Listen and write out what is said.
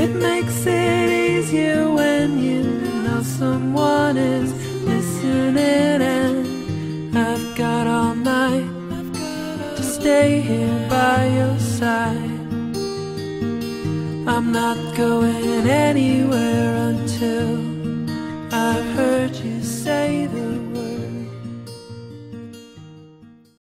It makes it easier when you know someone is listening and I've got all night to stay here by your side. I'm not going anywhere until I've heard you.